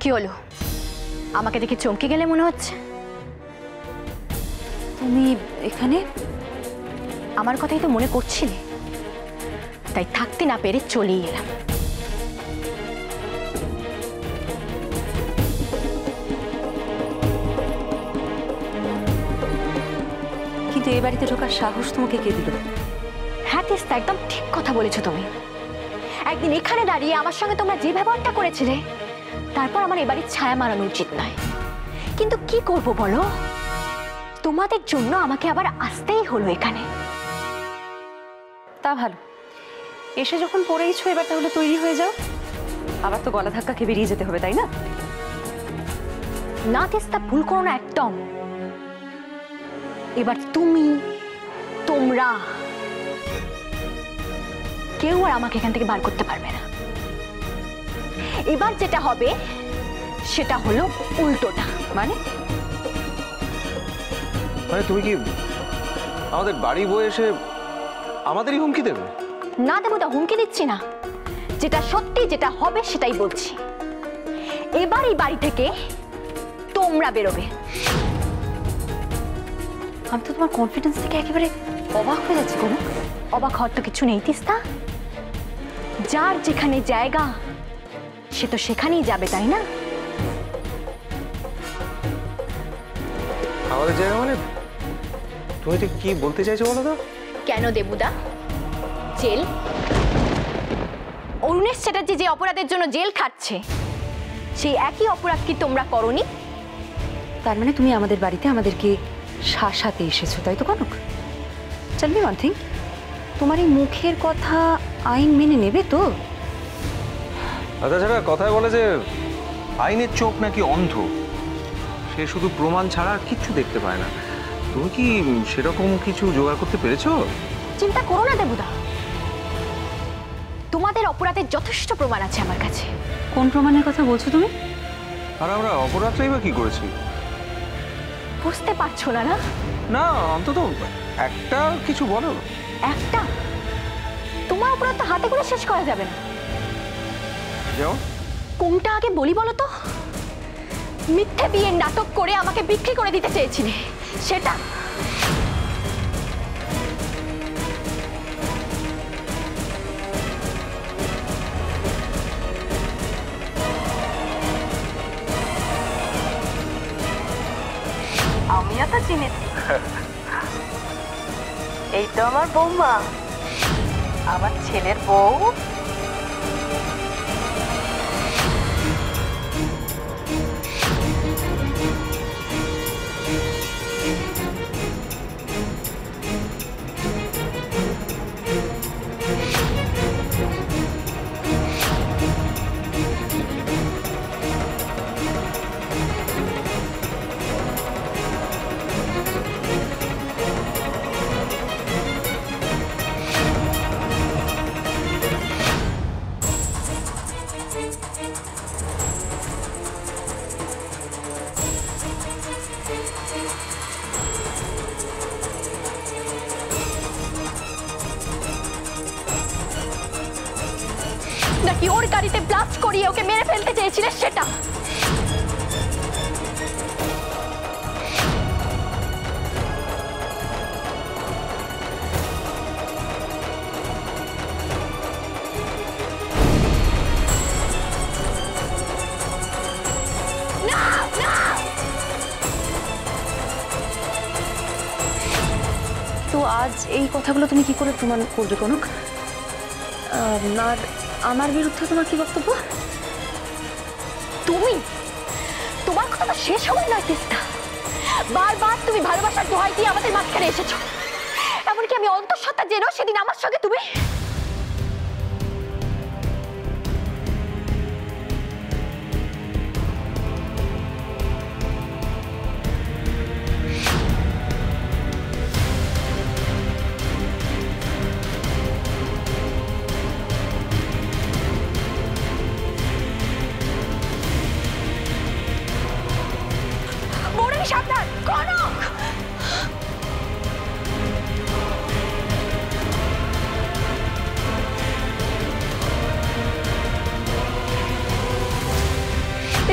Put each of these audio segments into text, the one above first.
কি হলো? আমাকে দেখে চমকে গেলে মনে হচ্ছে? তুমি এখানে? আমার কথাই তো মনে করছিলে। তাই থাকতে না পেরে চলেই এলাম। কিন্তু এই বাড়িতে ঢোকার সাহস তোমাকে কে দিল? হ্যাঁ তিস্তা একদম ঠিক কথা বলেছ তুমি। একদিন এখানে দাঁড়িয়ে আমার সঙ্গে তোমরা যে ব্যবহারটা করেছিলে তারপর আমার এবারে ছায়া মারানো উচিত নয় কিন্তু কি করব বলো? তোমাদের জন্য আমাকে আবার আসতেই হলো এখানে। তা ভালো। এসে যখন পড়েইছো এবার তাহলে তৈরি হয়ে যাও। আবার তো গলা ধাক্কা খেয়ে বেরিয়ে যেতে হবে তাই না? না তেস্তা ভুল করো না একদম। এবার তুমি তোমরা কেউ আর আমাকে এখান থেকে বার করতে পারবে না। এবার যেটা হবে সেটা হলো উল্টোটা। মানে? মানে তুমি কি আমাদের বাড়ি বয়ে এসে আমাদেরই হুমকি দেবে? না দেবো তা হুমকি দিচ্ছি না। যেটা সত্যি যেটা হবে সেটাই বলছি। এবার এই বাড়ি থেকে তোমরা বেরোবে। আমি তো তোমার কনফিডেন্স থেকে একেবারে অবাক হয়ে যাচ্ছি কোনো অবাক হওয়ার তো কিছু নেই তিস্তা। যার যেখানে জায়গা সে তো সেখানেই যাবে তাই না? আমাদের জায়গা মানে? তুমি ঠিক কি বলতে চাইছো বলো তো? কেন দেবুদা? জেল? অরুণেশ চ্যাটার্জি যে অপরাধের জন্য জেল খাটছে সেই একই অপরাধ কি তোমরা করনি? তার মানে তুমি আমাদের বাড়িতে আমাদেরকে শাসাতে এসেছ তাই তো কনক? চল মি ওয়ান থিং তোমার এই মুখের কথা আইন মেনে নেবে তো? আর তাছাড়া কথায় বলে যে আইনের চোখ নাকি অন্ধ সে শুধু প্রমাণ ছাড়া আর কিচ্ছু দেখতে পায় না। তুমি কি সেরকম কিছু জোগাড় করতে পেরেছ? চিন্তা করো না দেবুদা। তোমাদের অপরাধের যথেষ্ট প্রমাণ আছে আমার কাছে। কোন প্রমাণের কথা বলছো তুমি? আর আমরা অপরাধটাই বা কি করেছি? বুঝতে পারছ না না? না অন্তত একটা কিছু বলো। একটা? তোমার অপরাধ তো হাতে করে শেষ করা যাবে না। যেমন কোনটা আগে বলি বলো তো? মিথ্যে বিয়ের নাটক করে আমাকে বিক্রি করে দিতে চেয়েছিলে সেটা? আমিও তো চিনেছি এই তো আমার বৌমা। আমার ছেলের বউ নাকি ওর গাড়িতে ব্লাস্ট করিয়ে ওকে মেরে ফেলতে চেয়েছিলে? সেটা। আজ এই কথাগুলো তুমি কি করে প্রমাণ করবে, কনক? আর আমার বিরুদ্ধে তোমার কি বক্তব্য? তুমি? তোমার কথা শেষ হবে নয়, তিস্তা। বারবার তুমি ভালোবাসার দোহাই দিয়ে আমাদের মাঝখানে এসেছ। এমনকি আমি অন্তঃসত্ত্বা জেনেও সেদিন আমার সঙ্গে তুমি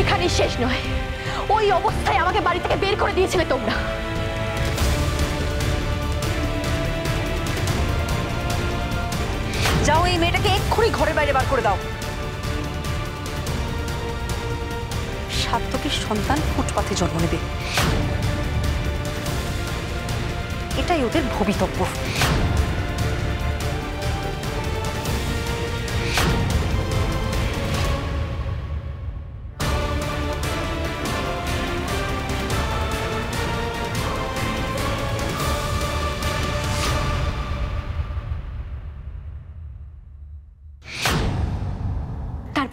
এখানেই শেষ নয়। ওই অবস্থায় আমাকে বাড়ি থেকে বের করে দিয়েছিলে তোমরা। যাও, এই মেয়েটাকে এক্ষুনি ঘরের বাইরে বার করে দাও। সাত্তকের সন্তান ফুটপাথে জন্ম নেবে। এটাই ওদের ভবিতব্য।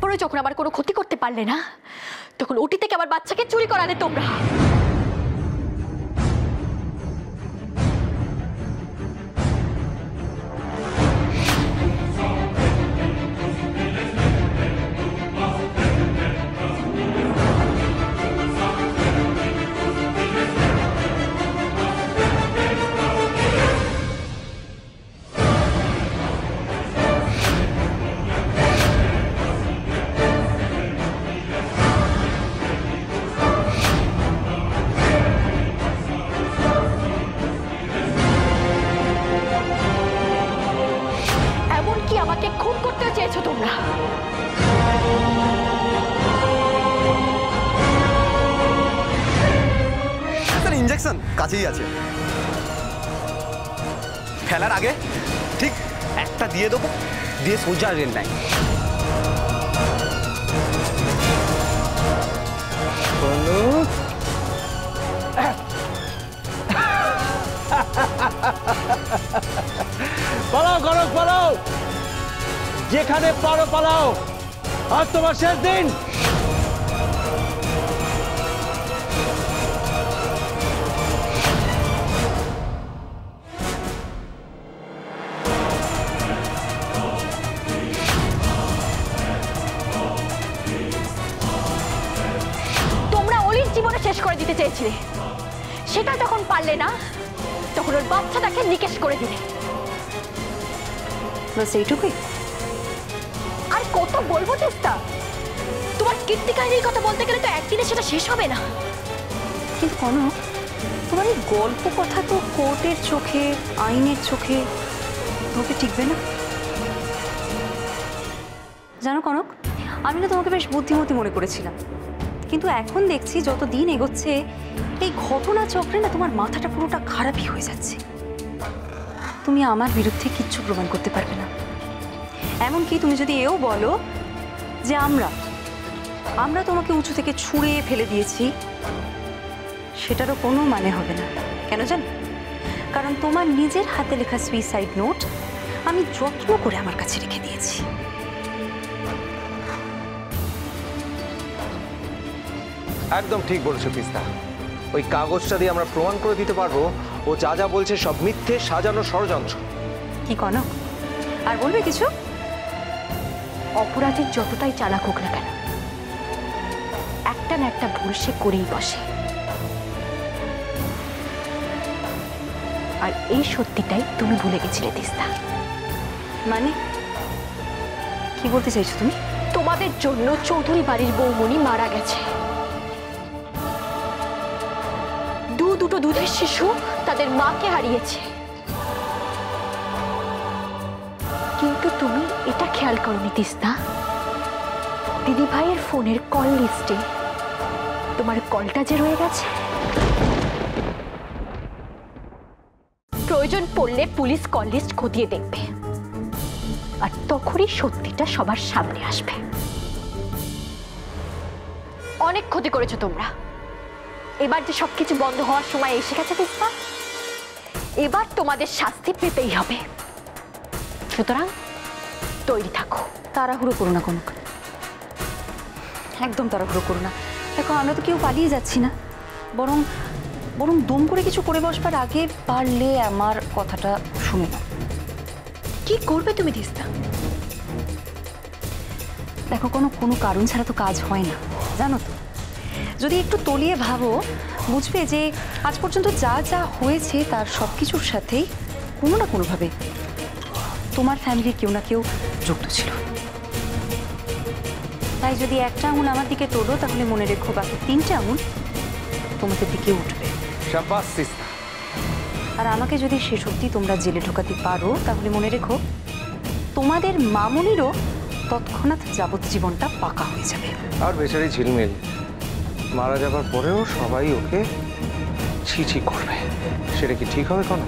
তারপরে যখন আমার কোনো ক্ষতি করতে পারলে না, তখন ওটি থেকে আমার বাচ্চাকে চুরি করালে তোমরা। আছে। ফেলার আগে ঠিক একটা দিয়ে দেবো। দিয়ে সোজা রেল নাই পালাও গরক পালাও। যেখানে পারো, পালাও। আজ তোমার শেষ দিন। শেষ করে দিতে চেয়েছিলে। সেটা যখন পারলে না তখন ওর বাচ্চাটাকে নিকেশ করে দিলে। বাস এইটুকুই। আর কত বলব চেষ্টা তোমার কীর্তি কাহিনীর কথা বলতে গেলে তো একদিনে সেটা শেষ হবে না। কিন্তু কোনো তোমার এই গল্প কথা তো কোর্টের চোখে আইনের চোখে তোমাকে টিকবে না? জানো কনক আমি না তোমাকে বেশ বুদ্ধিমতী মনে করেছিলাম। কিন্তু এখন দেখছি যত দিন এগোচ্ছে, এই ঘটনা চক্রে না তোমার মাথাটা পুরোটা খারাপই হয়ে যাচ্ছে। তুমি আমার বিরুদ্ধে কিচ্ছু প্রমাণ করতে পারবে না। এমনকি তুমি যদি এও বলো যে আমরা আমরা তোমাকে উঁচু থেকে ছুঁড়ে ফেলে দিয়েছি, সেটারও কোনো মানে হবে না। কেন জানো? কারণ তোমার নিজের হাতে লেখা সুইসাইড নোট আমি যত্ন করে আমার কাছে রেখে দিয়েছি। একদম ঠিক বলেছ, তিস্তা। ওই কাগজটা দিয়ে আমরা প্রমাণ করে দিতে পারব, ও যা যা বলছে সব মিথ্যে সাজানো ষড়যন্ত্র। কি কনক আর বলবে কিছু? অপরাধীর যতটাই চালাক হোক না কেন, একটা না একটা ভুল সে করেই বসে। আর এই সত্যিটাই তুমি ভুলে গেছিলে, তিস্তা। মানে? কি বলতে চাইছো তুমি? তোমাদের জন্য চৌধুরী বাড়ির বৌমনি মারা গেছে। দুটো দুধের শিশু তাদের মাকে হারিয়েছে। কিন্তু তুমি এটা খেয়াল করনি, তিস্তা। দিদি ভাইয়ের ফোনের কল লিস্টে তোমার কলটা যে রয়ে গেছে। প্রয়োজন পড়লে পুলিশ কল লিস্ট খতিয়ে দেখবে। আর তখনই সত্যিটা সবার সামনে আসবে। অনেক ক্ষতি করেছ তোমরা। এবার যে সবকিছু বন্ধ হওয়ার সময় এসে গেছে তিস্তা এবার তোমাদের শাস্তি পেতেই হবে। সুতরাং তৈরি থাকো। তাড়াহুড়ো করো না কোনো একদম তাড়াহুড়ো করো না। দেখো, আমরা তো কেউ পালিয়ে যাচ্ছি না। বরং বরং দম করে কিছু করে বসবার আগে পারলে আমার কথাটা শুনে নাও। কি করবে তুমি তিস্তা দেখো, কোনো কোনো কারণ ছাড়া তো কাজ হয় না। জানো তো? যদি একটু তলিয়ে ভাবো বুঝবে যে আজ পর্যন্ত যা যা হয়েছে তার সব কিছুর সাথেই কোনো না কোনোভাবে তোমার ফ্যামিলির কেউ না কেউ যুক্ত ছিল। তাই যদি একটা আঙুল আমার দিকে তোলো তাহলে মনে রেখো বাকি তিনটে আঙুল তোমাদের দিকে উঠবে। আর আমাকে যদি সে সত্যি তোমরা জেলে ঢোকাতে পারো তাহলে মনে রেখো তোমাদের মামুনিরও তৎক্ষণাৎ যাবজ্জীবনটা পাকা হয়ে যাবে। আর বেচারি ঝিলমিল। মারা যাবার পরেও সবাই ওকে ছি করবে। সেটা কি ঠিক হবে কোনো?